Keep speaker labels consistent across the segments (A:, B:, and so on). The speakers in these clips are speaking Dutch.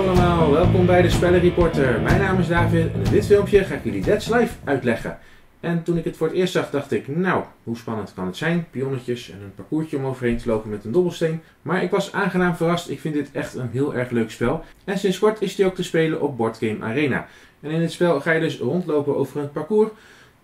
A: Hallo allemaal, welkom bij de Spellenreporter. Mijn naam is David en in dit filmpje ga ik jullie Dead Life uitleggen. En toen ik het voor het eerst zag, dacht ik, nou, hoe spannend kan het zijn? Pionnetjes en een parcoursje om overheen te lopen met een dobbelsteen. Maar ik was aangenaam verrast, ik vind dit echt een heel erg leuk spel. En sinds kort is die ook te spelen op Boardgame Arena. En in dit spel ga je dus rondlopen over een parcours.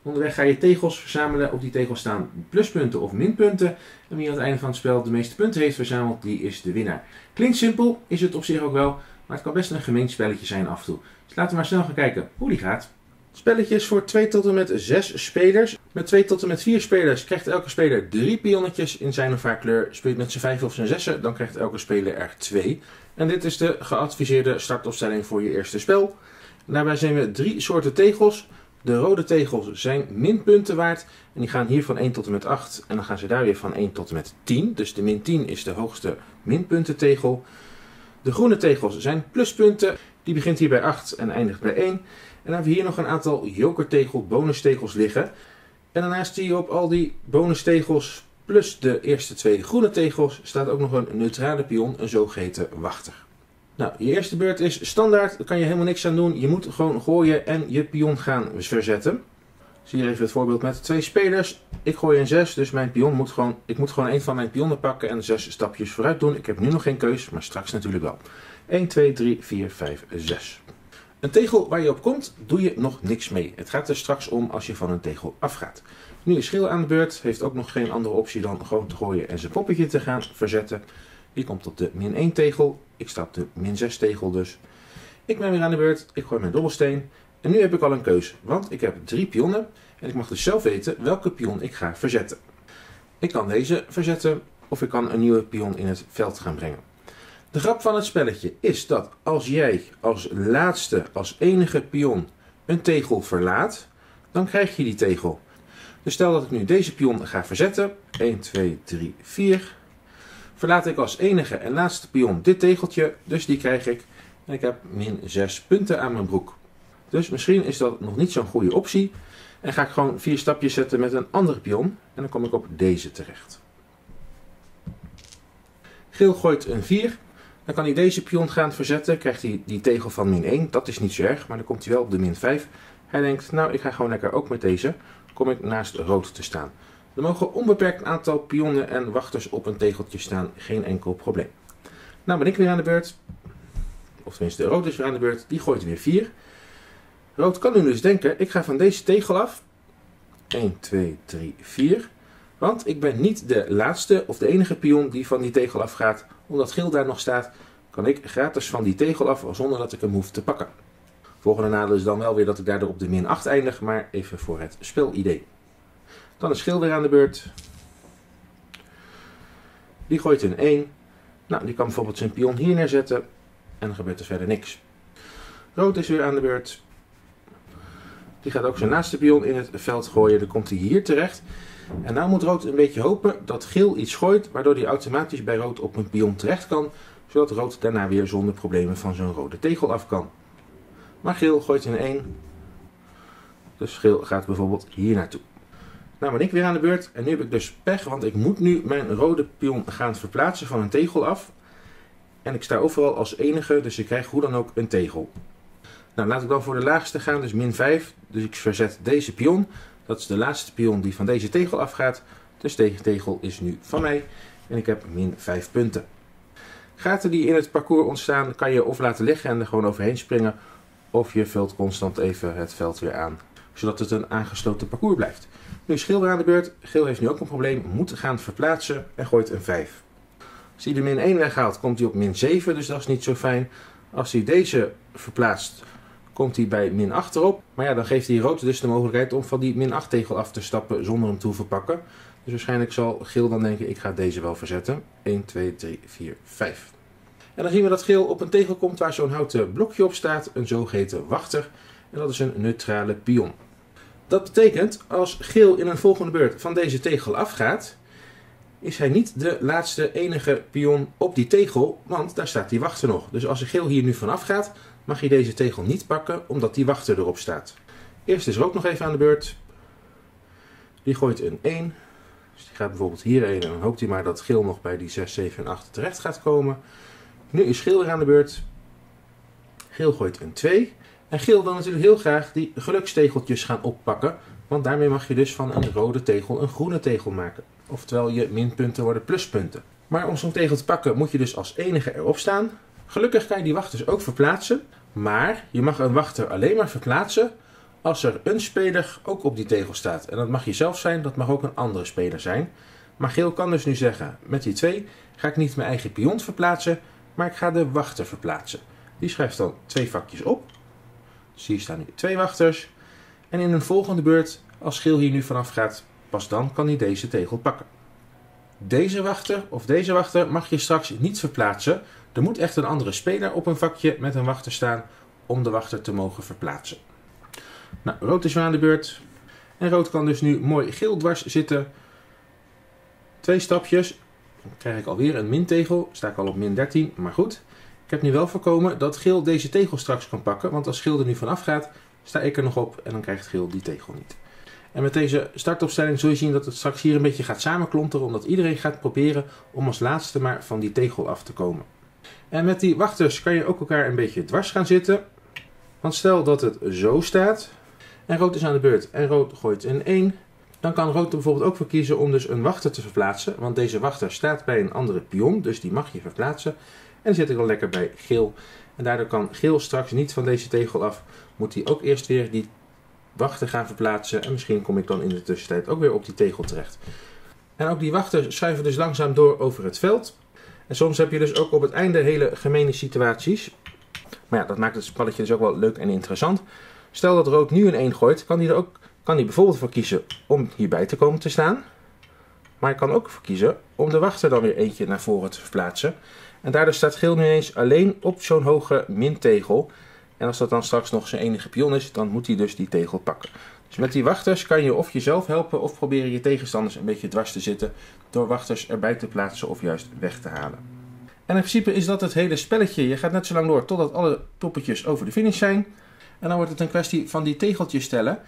A: Onderweg ga je tegels verzamelen. Op die tegels staan pluspunten of minpunten. En wie aan het einde van het spel de meeste punten heeft verzameld, die is de winnaar. Klinkt simpel, is het op zich ook wel. Maar het kan best een gemeen spelletje zijn af en toe. Dus laten we maar snel gaan kijken hoe die gaat. Spelletjes voor 2 tot en met 6 spelers. Met 2 tot en met 4 spelers krijgt elke speler 3 pionnetjes in zijn of haar kleur. Speelt met z'n 5 of zijn 6, dan krijgt elke speler er 2. En dit is de geadviseerde startopstelling voor je eerste spel. Daarbij zijn we drie soorten tegels. De rode tegels zijn minpunten waard. En die gaan hier van 1 tot en met 8. En dan gaan ze daar weer van 1 tot en met 10. Dus de min 10 is de hoogste minpuntentegel. De groene tegels zijn pluspunten. Die begint hier bij 8 en eindigt bij 1. En dan hebben we hier nog een aantal jokertegel bonustegels liggen. En daarnaast zie je op al die bonustegels plus de eerste twee groene tegels staat ook nog een neutrale pion, een zogeheten wachter. Nou, je eerste beurt is standaard, daar kan je helemaal niks aan doen. Je moet gewoon gooien en je pion gaan verzetten. Zie hier even het voorbeeld met twee spelers. Ik gooi een 6, dus mijn pion moet gewoon, ik moet gewoon een van mijn pionnen pakken en zes stapjes vooruit doen. Ik heb nu nog geen keus, maar straks natuurlijk wel. 1, 2, 3, 4, 5, 6. Een tegel waar je op komt, doe je nog niks mee. Het gaat er straks om als je van een tegel afgaat. Nu is Schil aan de beurt, heeft ook nog geen andere optie dan gewoon te gooien en zijn poppetje te gaan verzetten. Die komt op de min 1 tegel. Ik sta op de min 6 tegel dus. Ik ben weer aan de beurt. Ik gooi mijn dobbelsteen. En nu heb ik al een keus, want ik heb drie pionnen. En ik mag dus zelf weten welke pion ik ga verzetten. Ik kan deze verzetten of ik kan een nieuwe pion in het veld gaan brengen. De grap van het spelletje is dat als jij als laatste, als enige pion een tegel verlaat, dan krijg je die tegel. Dus stel dat ik nu deze pion ga verzetten. 1, 2, 3, 4 verlaat ik als enige en laatste pion dit tegeltje, dus die krijg ik. En ik heb min 6 punten aan mijn broek. Dus misschien is dat nog niet zo'n goede optie. En ga ik gewoon vier stapjes zetten met een andere pion. En dan kom ik op deze terecht. Geel gooit een 4. Dan kan hij deze pion gaan verzetten. Krijgt hij die tegel van min 1. Dat is niet zo erg, maar dan komt hij wel op de min 5. Hij denkt, nou ik ga gewoon lekker ook met deze. Kom ik naast rood te staan. Er mogen onbeperkt aantal pionnen en wachters op een tegeltje staan, geen enkel probleem. Nou ben ik weer aan de beurt. Of tenminste, de rood is weer aan de beurt. Die gooit weer 4. Rood kan nu dus denken, ik ga van deze tegel af. 1, 2, 3, 4. Want ik ben niet de laatste of de enige pion die van die tegel afgaat. Omdat geel daar nog staat, kan ik gratis van die tegel af zonder dat ik hem hoef te pakken. Volgende nadeel is dan wel weer dat ik daardoor op de min 8 eindig, maar even voor het spelidee. Dan is Schil weer aan de beurt. Die gooit een 1. Nou, die kan bijvoorbeeld zijn pion hier neerzetten. En dan gebeurt er verder niks. Rood is weer aan de beurt. Die gaat ook zijn naaste pion in het veld gooien. Dan komt hij hier terecht. En nou moet rood een beetje hopen dat geel iets gooit. Waardoor hij automatisch bij rood op een pion terecht kan. Zodat rood daarna weer zonder problemen van zo'n rode tegel af kan. Maar geel gooit een 1. Dus geel gaat bijvoorbeeld hier naartoe. Nou ben ik weer aan de beurt en nu heb ik dus pech, want ik moet nu mijn rode pion gaan verplaatsen van een tegel af. En ik sta overal als enige, dus ik krijg hoe dan ook een tegel. Nou, laat ik dan voor de laagste gaan, dus min 5. Dus ik verzet deze pion. Dat is de laatste pion die van deze tegel afgaat. Dus deze tegel is nu van mij. En ik heb min 5 punten. Gaten die in het parcours ontstaan, kan je of laten liggen en er gewoon overheen springen. Of je vult constant even het veld weer aan, zodat het een aangesloten parcours blijft. Nu is Geel aan de beurt. Geel heeft nu ook een probleem. Moet gaan verplaatsen en gooit een 5. Als hij de min 1 weghaalt, komt hij op min 7. Dus dat is niet zo fijn. Als hij deze verplaatst, komt hij bij min 8 erop. Maar ja, dan geeft hij rood dus de mogelijkheid om van die min 8 tegel af te stappen zonder hem te hoeven pakken. Dus waarschijnlijk zal Geel dan denken, ik ga deze wel verzetten. 1, 2, 3, 4, 5. En dan zien we dat Geel op een tegel komt waar zo'n houten blokje op staat. Een zogeheten wachter. En dat is een neutrale pion. Dat betekent, als geel in een volgende beurt van deze tegel afgaat, is hij niet de laatste enige pion op die tegel, want daar staat die wachter nog. Dus als de geel hier nu vanaf gaat, mag je deze tegel niet pakken, omdat die wachter erop staat. Eerst is rood nog even aan de beurt. Die gooit een 1. Dus die gaat bijvoorbeeld hierheen en dan hoopt hij maar dat geel nog bij die 6, 7 en 8 terecht gaat komen. Nu is geel weer aan de beurt. Geel gooit een 2. En geel wil natuurlijk heel graag die gelukstegeltjes gaan oppakken. Want daarmee mag je dus van een rode tegel een groene tegel maken. Oftewel je minpunten worden pluspunten. Maar om zo'n tegel te pakken moet je dus als enige erop staan. Gelukkig kan je die wachters ook verplaatsen. Maar je mag een wachter alleen maar verplaatsen als er een speler ook op die tegel staat. En dat mag je zelf zijn, dat mag ook een andere speler zijn. Maar geel kan dus nu zeggen, met die 2 ga ik niet mijn eigen pion verplaatsen, maar ik ga de wachter verplaatsen. Die schrijft dan twee vakjes op. Dus hier staan nu twee wachters. En in een volgende beurt, als geel hier nu vanaf gaat, pas dan kan hij deze tegel pakken. Deze wachter of deze wachter mag je straks niet verplaatsen. Er moet echt een andere speler op een vakje met een wachter staan om de wachter te mogen verplaatsen. Nou, rood is weer aan de beurt. En rood kan dus nu mooi geel dwars zitten. Twee stapjes. Dan krijg ik alweer een mintegel. Sta ik al op min 13, maar goed. Ik heb nu wel voorkomen dat geel deze tegel straks kan pakken. Want als geel er nu vanaf gaat, sta ik er nog op en dan krijgt geel die tegel niet. En met deze startopstelling zul je zien dat het straks hier een beetje gaat samenklonteren. Omdat iedereen gaat proberen om als laatste maar van die tegel af te komen. En met die wachters kan je ook elkaar een beetje dwars gaan zitten. Want stel dat het zo staat. En rood is aan de beurt en rood gooit een 1. Dan kan rood er bijvoorbeeld ook voor kiezen om dus een wachter te verplaatsen. Want deze wachter staat bij een andere pion, dus die mag je verplaatsen. En dan zit ik al lekker bij geel. En daardoor kan geel straks niet van deze tegel af. Moet hij ook eerst weer die wachter gaan verplaatsen. En misschien kom ik dan in de tussentijd ook weer op die tegel terecht. En ook die wachten schuiven dus langzaam door over het veld. En soms heb je dus ook op het einde hele gemene situaties. Maar ja, dat maakt het spelletje dus ook wel leuk en interessant. Stel dat rood nu een 1 gooit, kan hij er ook kan hij bijvoorbeeld voor kiezen om hierbij te komen te staan. Maar hij kan ook voor kiezen om de wachter dan weer eentje naar voren te verplaatsen. En daardoor staat geel nu eens alleen op zo'n hoge mintegel. En als dat dan straks nog zijn enige pion is, dan moet hij dus die tegel pakken. Dus met die wachters kan je of jezelf helpen of proberen je tegenstanders een beetje dwars te zitten door wachters erbij te plaatsen of juist weg te halen. En in principe is dat het hele spelletje. Je gaat net zo lang door totdat alle poppetjes over de finish zijn. En dan wordt het een kwestie van die tegeltjes tellen.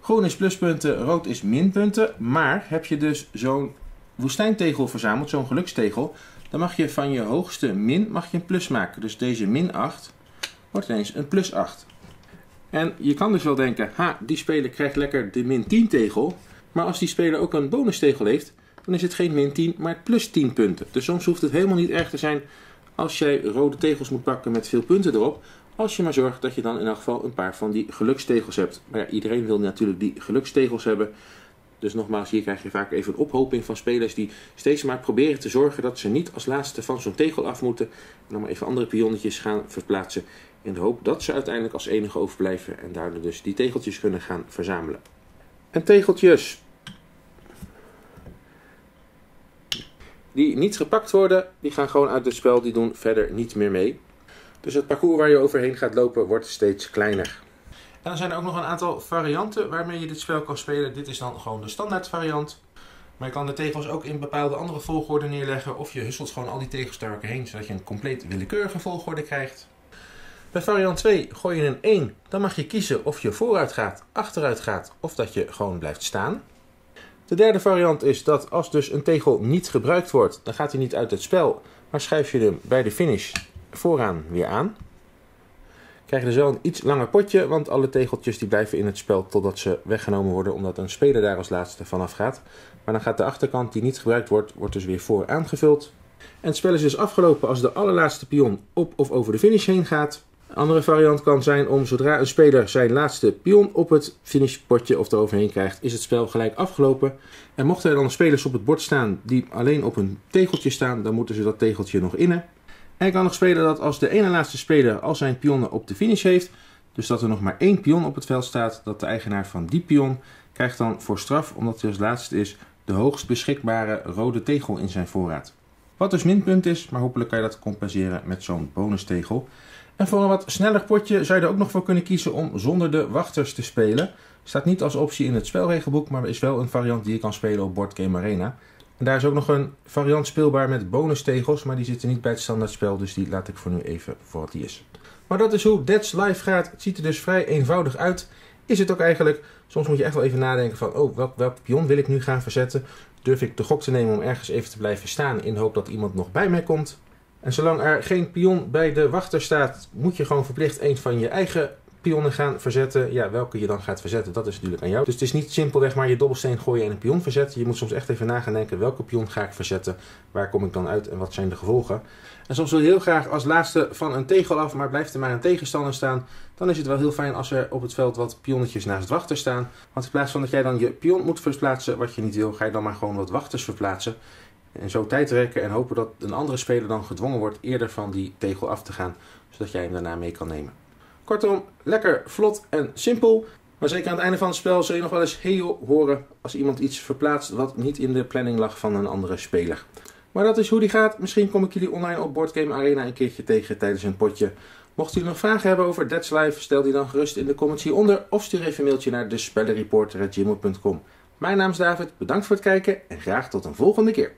A: Groen is pluspunten, rood is minpunten. Maar heb je dus zo'n woestijntegel verzameld, zo'n gelukstegel, dan mag je van je hoogste min mag je een plus maken. Dus deze min 8 wordt ineens een plus 8. En je kan dus wel denken, ha, die speler krijgt lekker de min 10 tegel. Maar als die speler ook een bonustegel heeft, dan is het geen min 10, maar plus 10 punten. Dus soms hoeft het helemaal niet erg te zijn als jij rode tegels moet pakken met veel punten erop. Als je maar zorgt dat je dan in elk geval een paar van die gelukstegels hebt. Maar ja, iedereen wil natuurlijk die gelukstegels hebben. Dus nogmaals, hier krijg je vaak even een ophoping van spelers die steeds maar proberen te zorgen dat ze niet als laatste van zo'n tegel af moeten. En dan maar even andere pionnetjes gaan verplaatsen. In de hoop dat ze uiteindelijk als enige overblijven en daardoor dus die tegeltjes kunnen gaan verzamelen. En tegeltjes die niet gepakt worden, die gaan gewoon uit het spel, die doen verder niet meer mee. Dus het parcours waar je overheen gaat lopen wordt steeds kleiner. En dan zijn er ook nog een aantal varianten waarmee je dit spel kan spelen. Dit is dan gewoon de standaard variant. Maar je kan de tegels ook in bepaalde andere volgorde neerleggen. Of je husselt gewoon al die tegels elkaar heen, zodat je een compleet willekeurige volgorde krijgt. Bij variant 2 gooi je een 1. Dan mag je kiezen of je vooruit gaat, achteruit gaat of dat je gewoon blijft staan. De derde variant is dat als dus een tegel niet gebruikt wordt, dan gaat hij niet uit het spel. Maar schuif je hem bij de finish vooraan weer aan. Krijg je dus wel een iets langer potje, want alle tegeltjes die blijven in het spel totdat ze weggenomen worden, omdat een speler daar als laatste vanaf gaat. Maar dan gaat de achterkant die niet gebruikt wordt, wordt dus weer voor aangevuld. En het spel is dus afgelopen als de allerlaatste pion op of over de finish heen gaat. Een andere variant kan zijn om zodra een speler zijn laatste pion op het finishpotje of eroverheen krijgt, is het spel gelijk afgelopen. En mochten er dan spelers op het bord staan die alleen op een tegeltje staan, dan moeten ze dat tegeltje nog innen. En je kan nog spelen dat als de ene laatste speler al zijn pionnen op de finish heeft, dus dat er nog maar één pion op het veld staat, dat de eigenaar van die pion krijgt dan voor straf, omdat hij als laatste is, de hoogst beschikbare rode tegel in zijn voorraad. Wat dus minpunt is, maar hopelijk kan je dat compenseren met zo'n bonustegel. En voor een wat sneller potje zou je er ook nog voor kunnen kiezen om zonder de wachters te spelen. Staat niet als optie in het spelregelboek, maar is wel een variant die je kan spelen op Board Game Arena. En daar is ook nog een variant speelbaar met bonustegels, maar die zitten niet bij het standaardspel, dus die laat ik voor nu even voor wat die is. Maar dat is hoe Dead's Life gaat. Het ziet er dus vrij eenvoudig uit. Is het ook eigenlijk. Soms moet je echt wel even nadenken van, oh, welk, welk pion wil ik nu gaan verzetten? Durf ik de gok te nemen om ergens even te blijven staan in de hoop dat iemand nog bij mij komt? En zolang er geen pion bij de wachter staat, moet je gewoon verplicht een van je eigen pionnen gaan verzetten. Ja, welke je dan gaat verzetten, dat is natuurlijk aan jou. Dus het is niet simpelweg maar je dobbelsteen gooien en een pion verzetten. Je moet soms echt even na gaan denken, welke pion ga ik verzetten? Waar kom ik dan uit en wat zijn de gevolgen? En soms wil je heel graag als laatste van een tegel af, maar blijft er maar een tegenstander staan. Dan is het wel heel fijn als er op het veld wat pionnetjes naast wachter staan. Want in plaats van dat jij dan je pion moet verplaatsen, wat je niet wil, ga je dan maar gewoon wat wachters verplaatsen. En zo tijd trekken en hopen dat een andere speler dan gedwongen wordt eerder van die tegel af te gaan, zodat jij hem daarna mee kan nemen. Kortom, lekker vlot en simpel. Maar zeker aan het einde van het spel zul je nog wel eens heel horen als iemand iets verplaatst wat niet in de planning lag van een andere speler. Maar dat is hoe die gaat. Misschien kom ik jullie online op Boardgame Arena een keertje tegen tijdens een potje. Mochten jullie nog vragen hebben over Dead's Life, stel die dan gerust in de comments hieronder of stuur even een mailtje naar despellenreporter.gmail.com. Mijn naam is David, bedankt voor het kijken en graag tot een volgende keer.